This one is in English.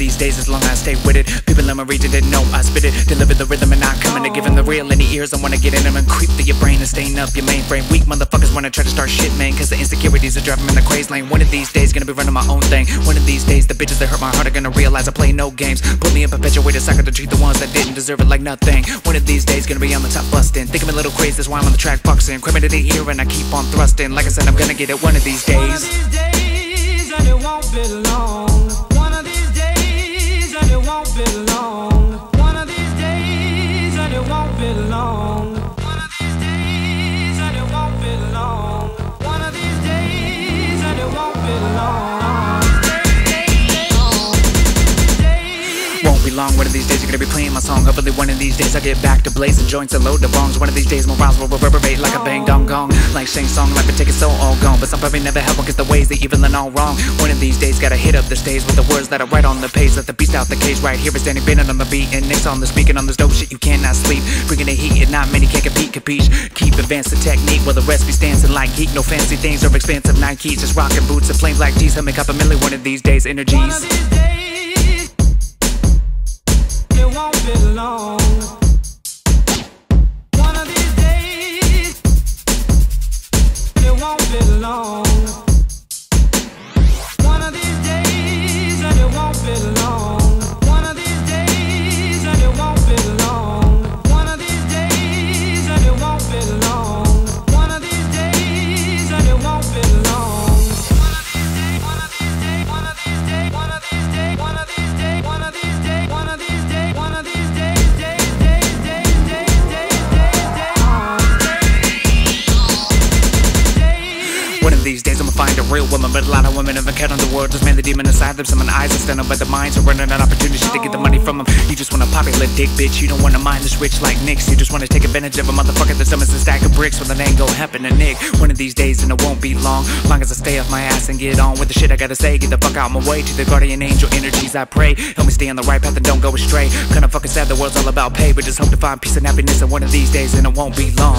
these days, as long as I stay with it, people in my region didn't know I spit it. Deliver the rhythm and not coming to give them the real. Any ears, I wanna get in them and creep through your brain and stain up your mainframe. Weak motherfuckers wanna try to start shit, man, cause the insecurities are driving me in the craze lane. One of these days, gonna be running my own thing. One of these days, the bitches that hurt my heart are gonna realize I play no games. Put me in perpetuated cycle to treat the ones that didn't deserve it like nothing. One of these days, gonna be on the top busting. Think I'm a little crazy, that's why I'm on the track boxing. Criminal to the ear and I keep on thrusting. Like I said, I'm gonna get it one of these One of days. these days, and it won't be long. Long, one of these days you're gonna be playing my song. Hopefully, one of these days I get back to blazing joints and load the bongs. One of these days, my rhymes will reverberate like a bang dong gong. Like Shane Song, like take it so all gone. But some probably never one, cause the ways they evil and all wrong. One of these days, gotta hit up the stage with the words that I write on the page. Let the beast out the cage right here is Danny Dennet on the beat. And Nix on the speaking on this dope shit, you cannot sleep. Bringing the heat, and not many can compete, capiche. Keep advancing technique while the rest be dancing like geek. No fancy things or expensive Nikes, just rocking boots and flames like G's. He'll make up a million one of these days, One of these days, it won't be long. Find a real woman, but a lot of women have on the world. Just man the demon inside them. Some eyes are stand up, but the minds are running out opportunities to get the money from them. You just want a popular dick, bitch. You don't wanna mind this rich like Nix. You just wanna take advantage of a motherfucker that summons a stack of bricks it ain't gon' happen to Nick. One of these days and it won't be long. Long as I stay off my ass and get on with the shit I gotta say. Get the fuck out my way to the guardian angel energies I pray. Help me stay on the right path and don't go astray. Kinda fucking sad the world's all about pay, but just hope to find peace and happiness in one of these days and it won't be long.